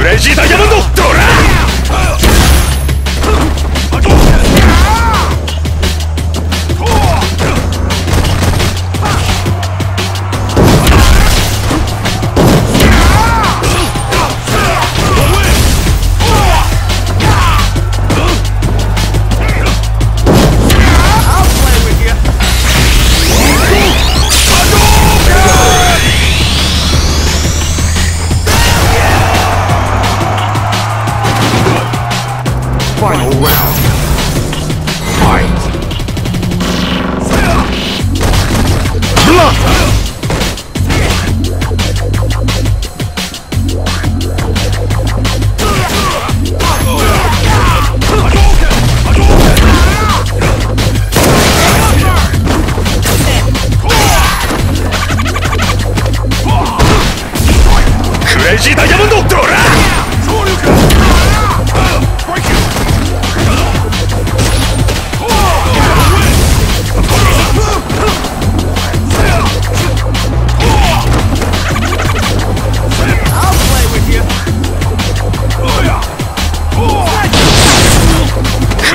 クレイジーダイヤモンド final round. Fight! Blast! Vegeta Yamandoktora! Yeah!